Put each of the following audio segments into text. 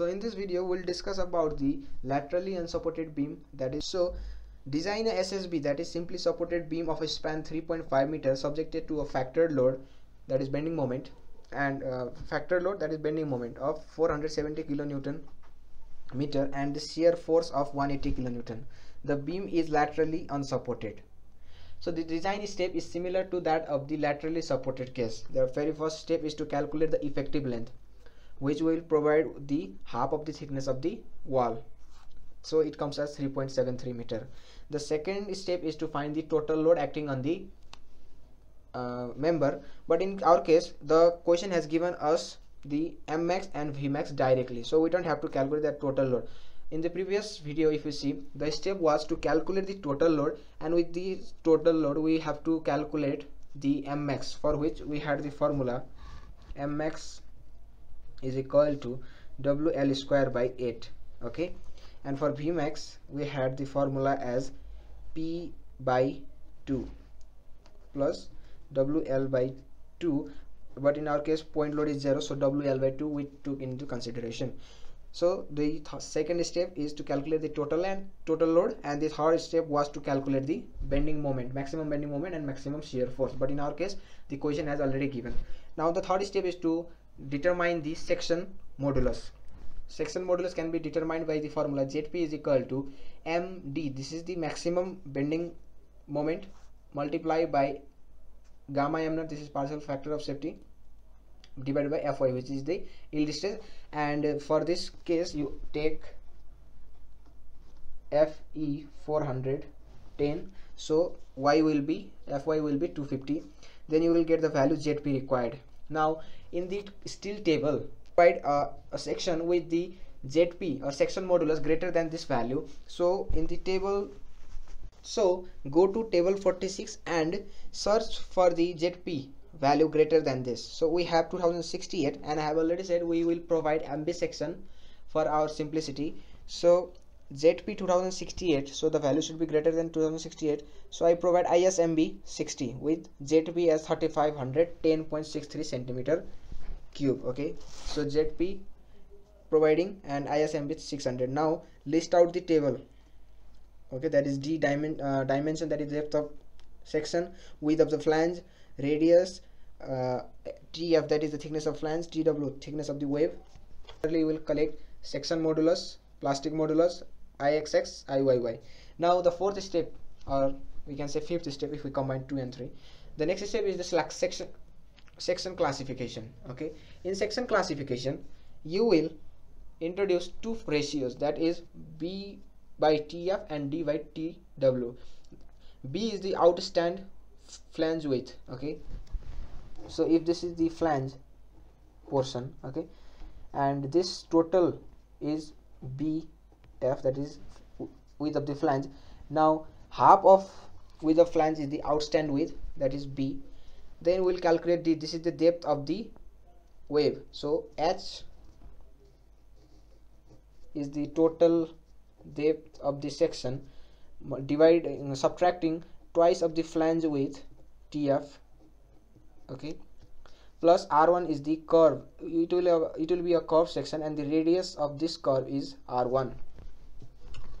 so in this video we'll discuss about the laterally unsupported beam that is so design a ssb that is simply supported beam of a span 3.5 meters subjected to a factored load that is bending moment and uh, factor load that is bending moment of 470 kilonewton meter and the shear force of 180 kilonewton. The beam is laterally unsupported. So the design step is similar to that of the laterally supported case. The very first step is to calculate the effective length which will provide the half of the thickness of the wall. So it comes as 3.73 meter. The second step is to find the total load acting on the uh, member. But in our case the question has given us the mmax and vmax directly. So we don't have to calculate that total load. In the previous video if you see the step was to calculate the total load and with the total load we have to calculate the mmax for which we had the formula. Mmax is equal to wl square by 8 okay? And for vmax we had the formula as p by 2 plus wl by 2 but in our case point load is 0 so wl by 2 we took into consideration. So the th second step is to calculate the total and total load and the third step was to calculate the bending moment maximum bending moment and maximum shear force. But in our case the question has already given. Now the third step is to determine the section modulus. Section modulus can be determined by the formula zp is equal to md. This is the maximum bending moment multiplied by gamma m naught. This is partial factor of safety divided by fy which is the yield stress and for this case you take fe 410 so y will be fy will be 250 then you will get the value zp required now in the steel table provide a, a section with the zp or section modulus greater than this value. So in the table so go to table 46 and search for the zp value greater than this. So we have 2068 and i have already said we will provide mb section for our simplicity. So ZP 2068 so the value should be greater than 2068 so I provide ISMB 60 with ZP as 3500 10.63 centimeter cube okay? So ZP providing and ISMB 600 now list out the table okay? That is D dimen uh, dimension that is depth of section width of the flange radius uh, TF that is the thickness of flange TW thickness of the web. We will collect section modulus plastic modulus ixx iyy now the fourth step or we can say fifth step if we combine 2 and 3 the next step is the section section classification okay? In section classification you will introduce two ratios that is b by tf and d by tw b is the outstand flange width okay? So if this is the flange portion okay? And this total is b f that is width of the flange. Now half of width of flange is the outstand width that is b. Then we'll calculate the this is the depth of the web. So h is the total depth of the section divide uh, subtracting twice of the flange width tf okay? Plus r1 is the curve. It will have, it will be a curve section and the radius of this curve is r1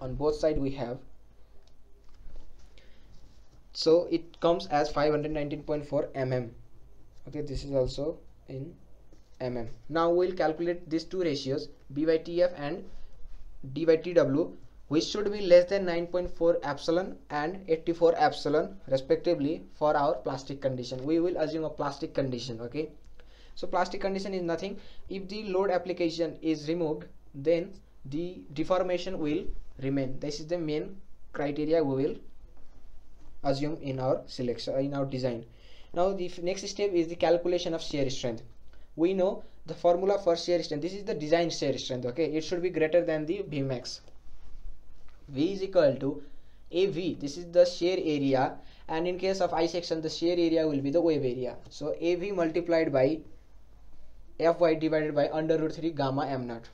on both side we have. So it comes as 519.4 mm. Okay this is also in mm. Now we'll calculate these two ratios b by tf and d by tw which should be less than 9.4 epsilon and 84 epsilon respectively for our plastic condition. We will assume a plastic condition okay? So plastic condition is nothing. If the load application is removed then the deformation will remain. This is the main criteria we will assume in our selection in our design. Now the next step is the calculation of shear strength. We know the formula for shear strength. This is the design shear strength okay? It should be greater than the vmax. V is equal to av this is the shear area and in case of i section the shear area will be the web area. So av multiplied by fy divided by under root 3 gamma m naught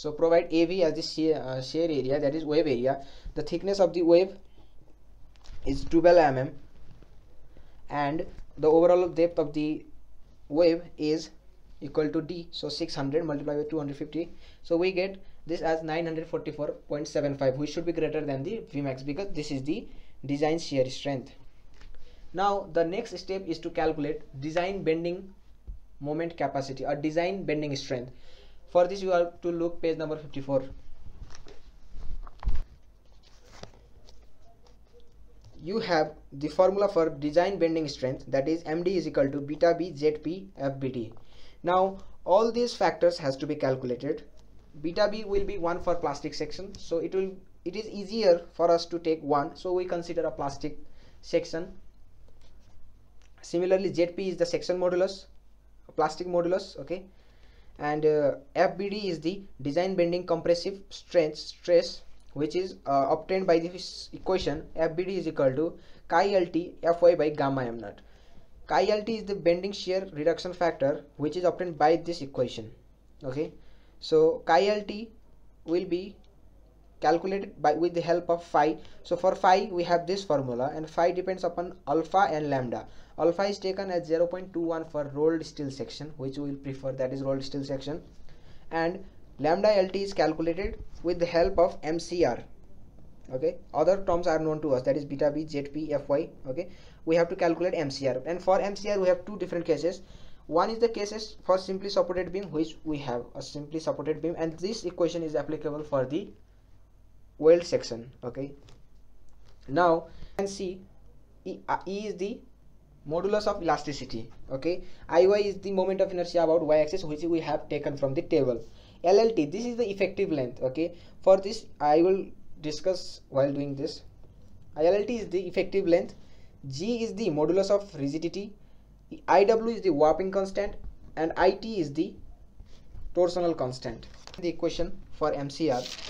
so provide av as the shear, uh, area that is web area. The thickness of the web is 12 mm. And the overall depth of the web is equal to d. So 600 multiplied by 250 so we get this as 944.75 which should be greater than the vmax because this is the design shear strength. Now the next step is to calculate design bending moment capacity or design bending strength for this you have to look page number 54 you have the formula for design bending strength that is md is equal to beta b zp fbd now all these factors has to be calculated. Beta b will be one for plastic section so it will it is easier for us to take one so we consider a plastic section. Similarly zp is the section modulus plastic modulus okay and uh, fbd is the design bending compressive strength stress which is uh, obtained by this equation. Fbd is equal to chi lt fy by gamma m naught. Chi lt is the bending shear reduction factor which is obtained by this equation. Okay? So chi lt will be calculated by with the help of phi. So for phi we have this formula and phi depends upon alpha and lambda. Alpha is taken as 0.21 for rolled steel section which we will prefer that is rolled steel section. And lambda lt is calculated with the help of mcr okay? Other terms are known to us that is beta b zp fy okay? We have to calculate mcr and for mcr we have two different cases. One is the cases for simply supported beam which we have a simply supported beam. And this equation is applicable for the weld section okay now you can see e, uh, e is the modulus of elasticity okay iy is the moment of inertia about y axis which we have taken from the table. LLT this is the effective length okay for this I will discuss while doing this. LLT is the effective length. G is the modulus of rigidity. IW is the warping constant. And IT is the torsional constant. The equation for MCR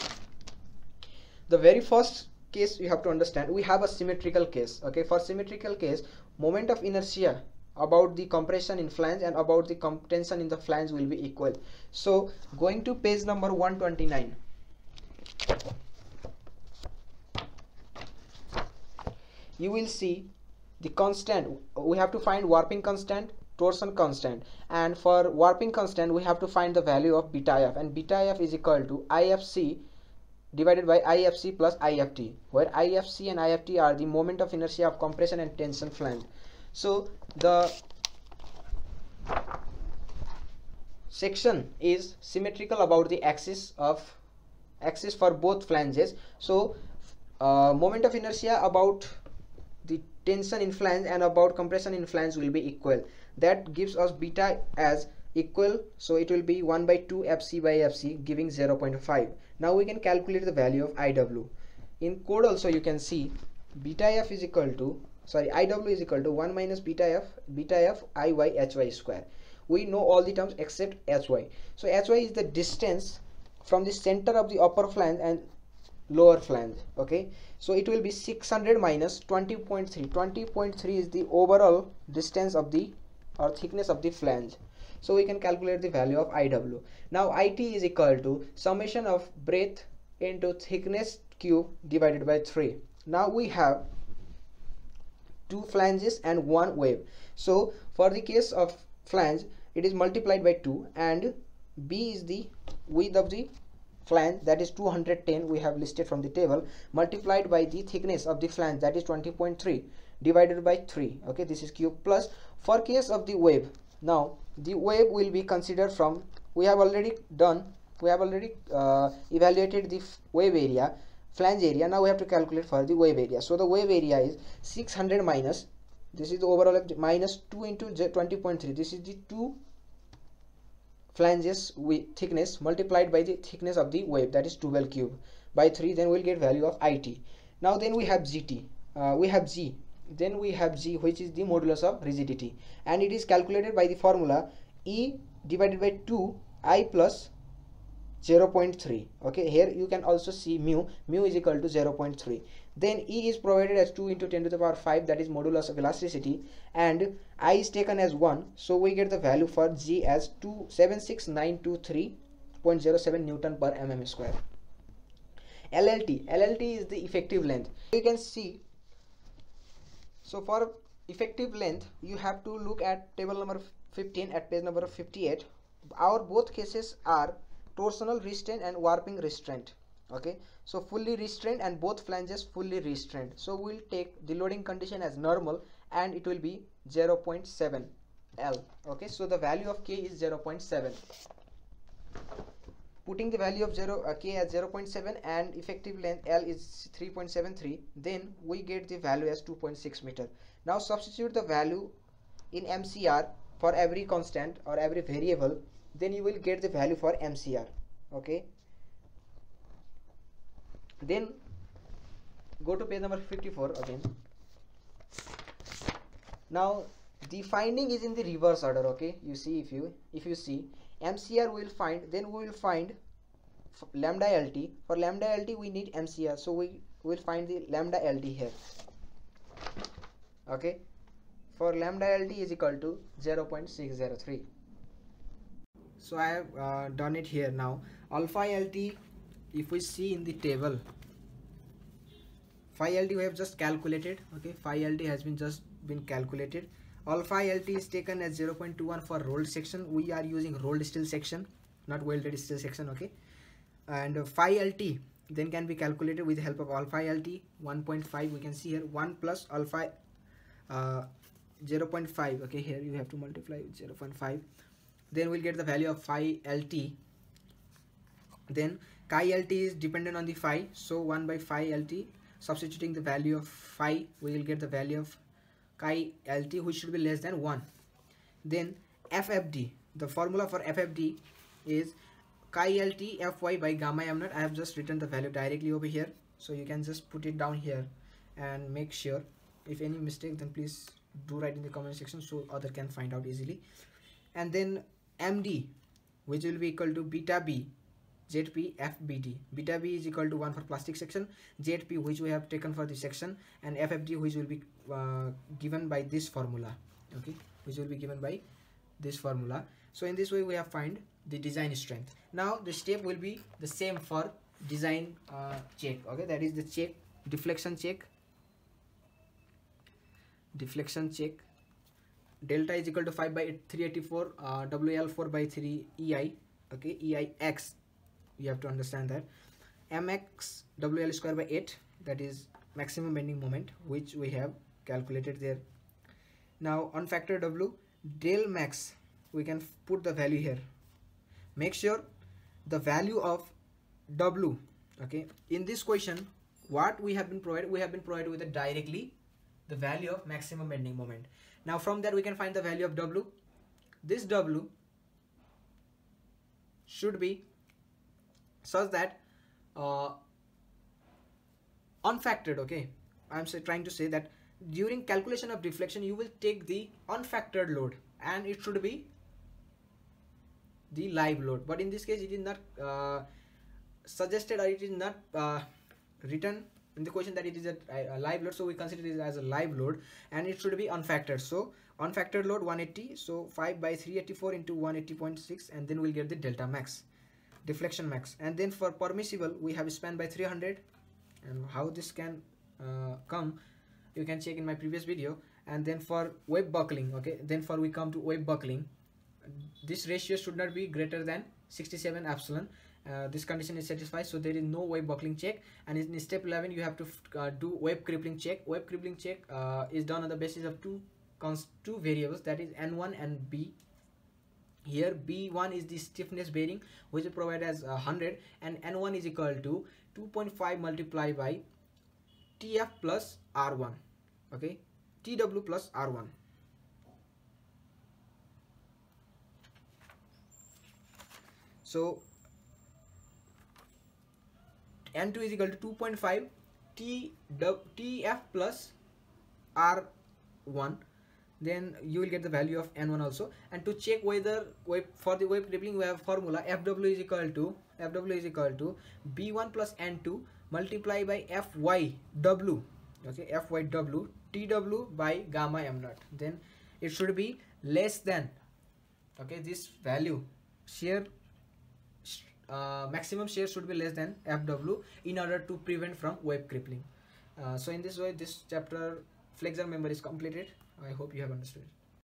the very first case you have to understand we have a symmetrical case okay? For symmetrical case moment of inertia about the compression in flange and about the tension in the flange will be equal. So going to page number 129 you will see the constant. We have to find warping constant torsion constant. And for warping constant we have to find the value of beta f. And beta f is equal to ifc divided by ifc plus ift where ifc and ift are the moment of inertia of compression and tension flange. So the section is symmetrical about the axis of axis for both flanges. So uh, moment of inertia about the tension in flange and about compression in flange will be equal. That gives us beta as equal so it will be 1 by 2 fc by fc giving 0.5 now we can calculate the value of iw in code also you can see beta f is equal to sorry iw is equal to 1 minus beta f beta f iy hy square. We know all the terms except hy so hy is the distance from the center of the upper flange and lower flange okay? So it will be 600 minus 20.3 20.3 is the overall distance of the or thickness of the flange. So we can calculate the value of iw now it is equal to summation of breadth into thickness cube divided by 3 now we have two flanges and one web. So for the case of flange it is multiplied by 2 and b is the width of the flange that is 210 we have listed from the table multiplied by the thickness of the flange that is 20.3 divided by 3 okay this is cube plus for case of the web now the web will be considered from we have already done we have already uh, evaluated the web area flange area. Now we have to calculate for the web area. So the web area is 600 minus this is the overall minus 2 into 20.3 this is the two flanges with thickness multiplied by the thickness of the web that is 12 cube by 3 then we'll get value of it now then we have gt uh, we have g then we have g which is the modulus of rigidity. And it is calculated by the formula e divided by 2 i plus 0.3 okay here you can also see mu. Mu is equal to 0.3 then e is provided as 2 into 10 to the power 5 that is modulus of elasticity. And i is taken as 1 so we get the value for g as 276923.07 newton per mm square. Llt llt is the effective length. You can see so for effective length you have to look at table number 15 at page number 58 our both cases are torsional restraint and warping restraint okay? So fully restrained and both flanges fully restrained. So we'll take the loading condition as normal and it will be 0.7 L okay? So the value of K is 0.7 putting the value of 0 uh, K as 0.7 and effective length L is 3.73 then we get the value as 2.6 meter. Now substitute the value in MCR for every constant or every variable then you will get the value for MCR okay? Then go to page number 54 again. Now the finding is in the reverse order okay? You see if you if you see mcr we will find then we will find lambda lt for lambda lt we need mcr so we will find the lambda lt here. Okay? For lambda lt is equal to 0 0.603 so i have uh, done it here now. Alpha lt if we see in the table phi lt we have just calculated okay? Phi lt has been just been calculated alpha lt is taken as 0.21 for rolled section. We are using rolled steel section not welded steel section okay? And uh, phi lt then can be calculated with the help of alpha lt 1.5 we can see here 1 plus alpha uh, 0.5 okay? Here you have to multiply with 0.5 then we'll get the value of phi lt then chi lt is dependent on the phi so 1 by phi lt substituting the value of phi we will get the value of chi lt which should be less than 1 then ffd the formula for ffd is chi lt fy by gamma m naught. I have just written the value directly over here. So you can just put it down here and make sure. If any mistake then please do write in the comment section so other can find out easily. And then md which will be equal to beta b ZP FBD. Beta B is equal to 1 for plastic section, ZP which we have taken for the section. And FFD which will be uh, given by this formula. Okay, which will be given by this formula. So in this way we have find the design strength. Now the step will be the same for design uh, check. Okay, that is the check, deflection check, deflection check. Delta is equal to 5 by 384, uh, WL4 by 3 EI. Okay, EI X you have to understand that mx wl square by 8 that is maximum bending moment which we have calculated there. Now on factor w del max we can put the value here. Make sure the value of w okay in this question what we have been provided we have been provided with a directly the value of maximum bending moment. Now from that we can find the value of w. This w should be such that uh, unfactored okay. I'm trying to say that during calculation of deflection you will take the unfactored load and it should be the live load. But in this case it is not uh, suggested or it is not uh, written in the question that it is a, a, live load. So we consider it as a live load and it should be unfactored. So unfactored load 180 so 5 by 384 into 180.6 and then we'll get the delta max deflection max. And then for permissible we have span by 300 and how this can uh, come you can check in my previous video. And then for web buckling okay then for we come to web buckling this ratio should not be greater than 67 epsilon. Uh, this condition is satisfied so there is no web buckling check. And in step 11 you have to uh, do web crippling check. Web crippling check uh, is done on the basis of two two variables that is n1 and b. Here b1 is the stiffness bearing which is provided as uh, 100 and n1 is equal to 2.5 multiplied by tf plus r1 okay? Tw plus r1 so n2 is equal to 2.5 t tf plus r1 then you will get the value of n1 also. And to check whether for the web crippling we have formula fw is equal to fw is equal to b1 plus n2 multiply by fyw okay fyw tw by gamma m naught. Then it should be less than okay this value. Shear uh, maximum shear should be less than fw in order to prevent from web crippling. Uh, so in this way this chapter flexure member is completed. I hope you have understood